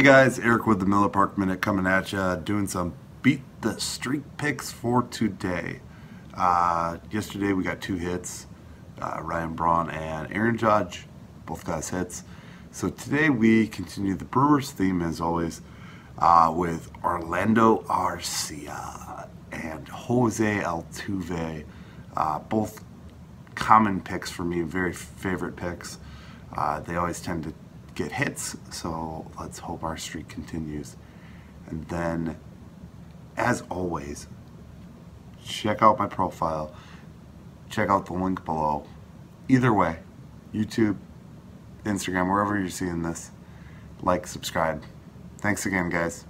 Hey guys, Eric with the Miller Park Minute coming at you, doing some beat the streak picks for today. Uh, yesterday we got two hits, uh, Ryan Braun and Aaron Judge, both guys hits. So today we continue the Brewers theme as always uh, with Orlando Arcia and Jose Altuve, uh, both common picks for me, very favorite picks. Uh, they always tend to get hits, so let's hope our streak continues. And then, as always, check out my profile, check out the link below. Either way, YouTube, Instagram, wherever you're seeing this, like, subscribe. Thanks again, guys.